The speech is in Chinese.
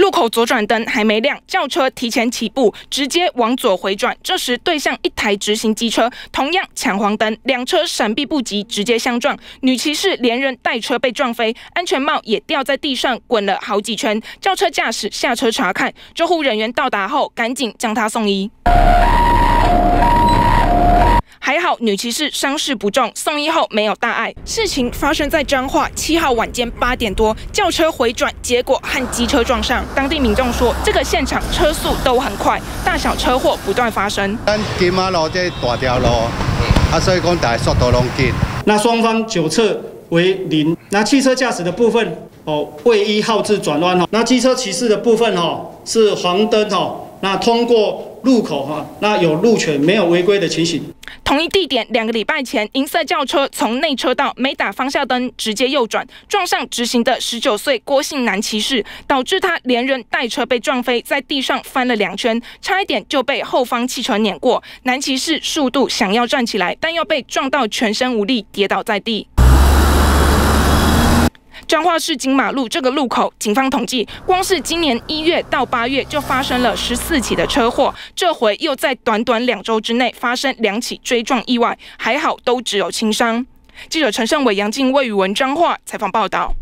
路口左转灯还没亮，轿车提前起步，直接往左回转。这时对向一台直行机车，同样抢黄灯，两车闪避不及，直接相撞。女骑士连人带车被撞飞，安全帽也掉在地上，滚了好几圈。轿车驾驶下车查看，救护人员到达后，赶紧将她送医。还好，女骑士伤势不重，送医后没有大碍。事情发生在彰化七号晚间八点多，轿车回转，结果和机车撞上。当地民众说，这个现场车速都很快，大小车祸不断发生。咱金马路这大条路，啊，所以讲大速度拢紧。那双方九测为零。那汽车驾驶的部分，哦，为一号志转弯哈。那机车骑士的部分哈，是黄灯哈。那通过路口哈，那有路权没有违规的情形。同一地点，两个礼拜前，银色轿车从内车道没打方向灯，直接右转，撞上直行的十九岁郭姓男骑士，导致他连人带车被撞飞，在地上翻了两圈，差一点就被后方汽车碾过。男骑士速度想要站起来，但又被撞到全身无力，跌倒在地。彰化市金马路这个路口，警方统计，光是今年一月到八月就发生了十四起的车祸，这回又在短短两周之内发生两起追撞意外，还好都只有轻伤。记者陈胜伟、杨静、魏宇文彰化采访报道。